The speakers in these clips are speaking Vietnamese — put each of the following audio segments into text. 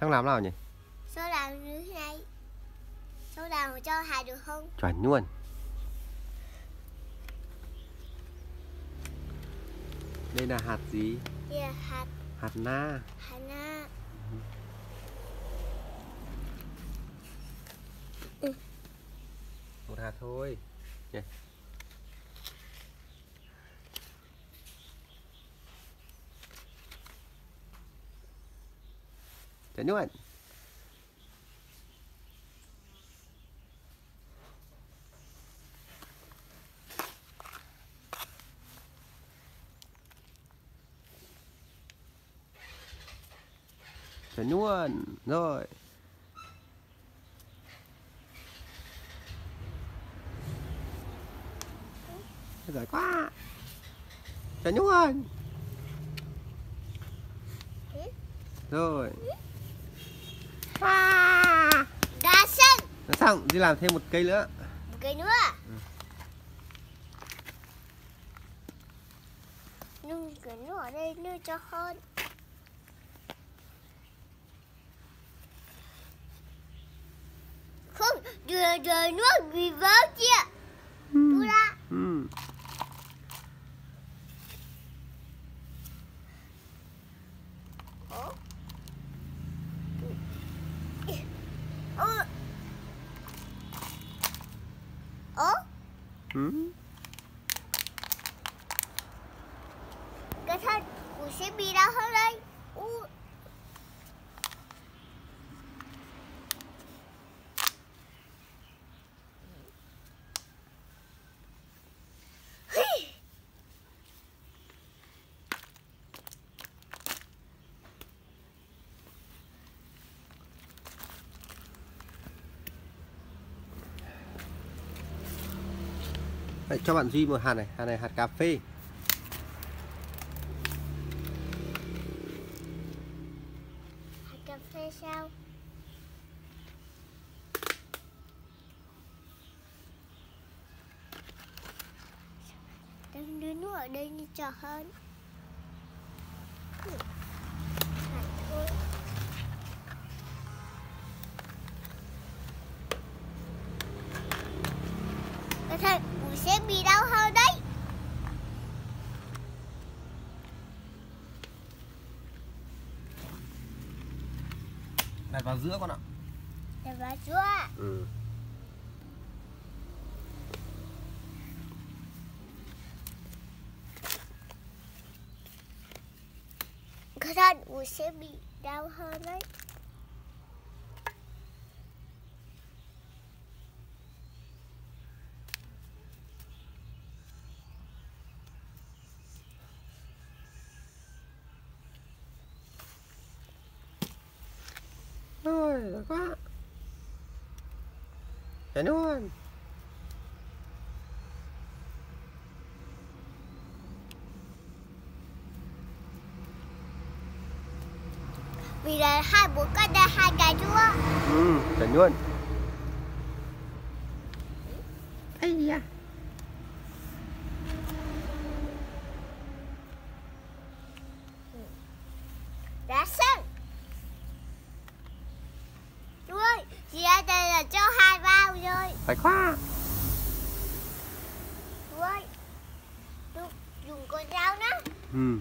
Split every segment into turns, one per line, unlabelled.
Sang làm nào nhỉ?
Số làm như thế này Số làm cho hạt được không?
Chuẩn luôn Đây là hạt gì?
Đây là hạt
Hạt na
hạt na
Một hạt thôi nhỉ? Luôn Chuẩn luôn Rồi. Giỏi quá. Chuẩn luôn Rồi
Đã xong
Đã xong Đi làm thêm một cây nữa.
Một cái nữa. Nhưng cái nữa ở đây nữa cho hơn Không, rồi rồi nước bị vỡ chưa
Ừ.
Cái thân của sẽ bị đau hơn đây Ủa?
Đấy, cho bạn Duy một hạt này Hạt này hạt cà phê.
Hạt cà phê sao? Đừng đưa nước ở đây như trò hơn Hạt sẽ bị đau hơn đấy.
Đặt vào giữa con ạ.
Để vào chúa
ừ.
Cái thân của sẽ bị đau hơn đấy
Giỏi quá Chuẩn luôn
Vì là hai bố con đây hai cái chúa
ừ. Chuẩn luôn. Ây da
đã xong chú ơi chị ở đây là cho hai bao rồi
Phải
chú ơi chú dùng con dao nữa
ừ.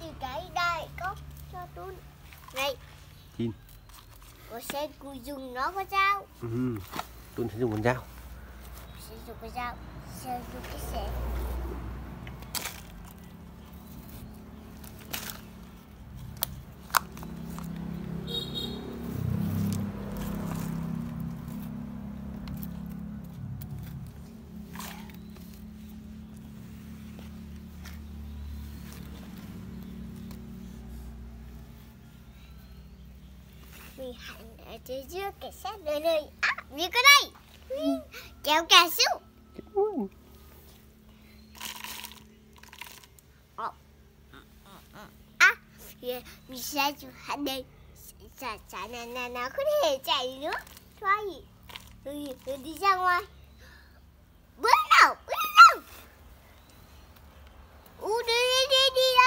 thì cái đây có cho tôi. Này
Chín.
cô sẽ cô dùng nó con dao.
Ừ. Tôi sẽ dùng con dao.
Sẽ dùng con dao sẽ dùng cái xe Mình hẳn ở dưới dưới kẻ sát đời đời. À, như cái đây. Kéo cà su
ờ.
À, yeah, mình sẽ chụp hẳn đây. Chả chả nào nào nào không thể chạy nữa. Thôi. Rồi, đi ra ngoài. Bước nào, bước nào U đi đi đi đi đi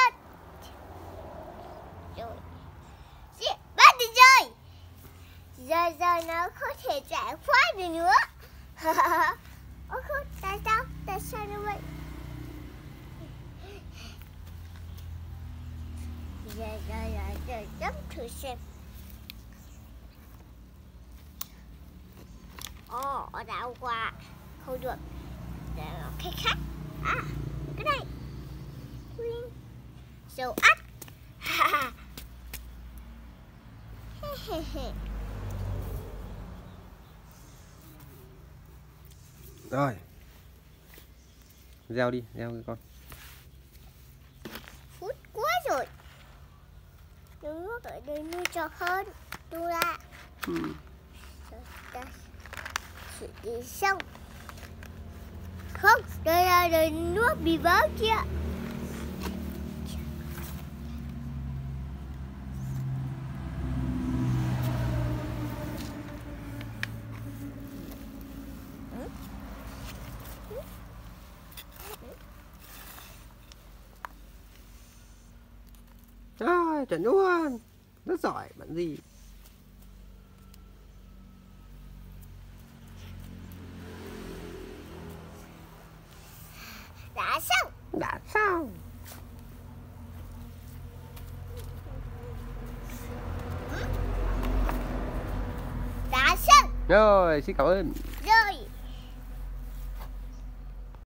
Rồi Chị, bắt đi chơi giờ nó không thể giải khoái được nữa. Ô không, tại sao, tại sao như vậy? Giờ giờ giờ giờ chấm thử xem. Ồ ở đảo quá không được để cái khác. À cái này. Quyên. dầu ắt ha ha He.
Rồi. Gieo đi, gieo cái con.
phút quá rồi đừng nước ở đây nuôi cho hơn tu ra
Ừ.
Rồi, lý xong không đây là đời nước bị vỡ kia
Rồi, chuẩn luôn. Rất giỏi, bạn gì?
đã xong
Đã sao?
đã xong
Rồi, xin cảm ơn.